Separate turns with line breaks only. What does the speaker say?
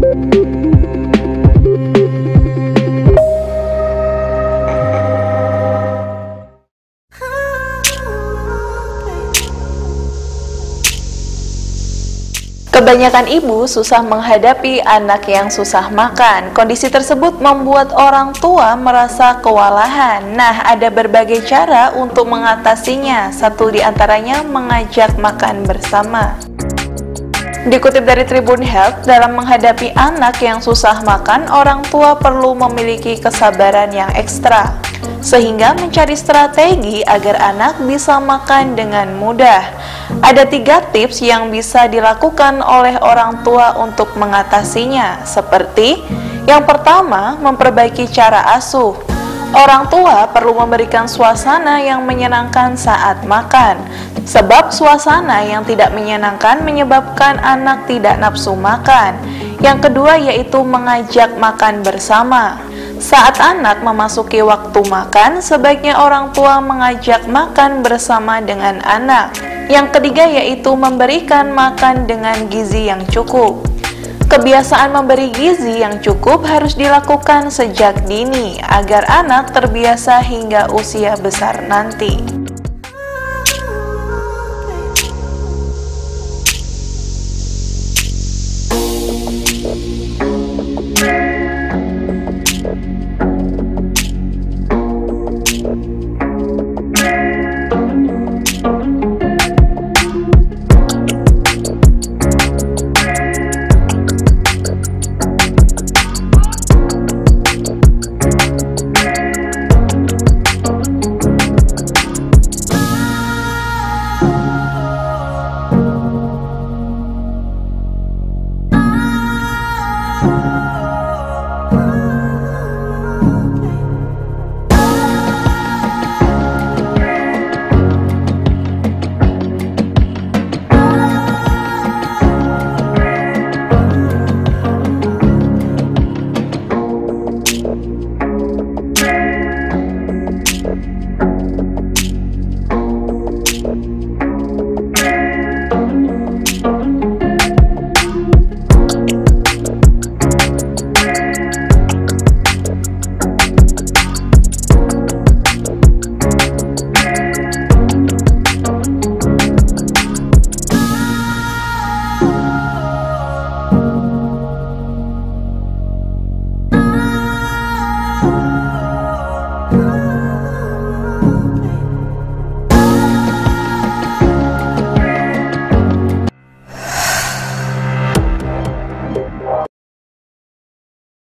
Kebanyakan ibu susah menghadapi anak yang susah makan. Kondisi tersebut membuat orang tua merasa kewalahan. Nah, ada berbagai cara untuk mengatasinya. Satu di antaranya mengajak makan bersama. Dikutip dari Tribun Health, dalam menghadapi anak yang susah makan, orang tua perlu memiliki kesabaran yang ekstra sehingga mencari strategi agar anak bisa makan dengan mudah. Ada tiga tips yang bisa dilakukan oleh orang tua untuk mengatasinya, seperti yang pertama, memperbaiki cara asuh. Orang tua perlu memberikan suasana yang menyenangkan saat makan, sebab suasana yang tidak menyenangkan menyebabkan anak tidak nafsu makan. Yang kedua yaitu mengajak makan bersama. Saat anak memasuki waktu makan, sebaiknya orang tua mengajak makan bersama dengan anak. Yang ketiga yaitu memberikan makan dengan gizi yang cukup. Kebiasaan memberi gizi yang cukup harus dilakukan sejak dini agar anak terbiasa hingga usia besar nanti.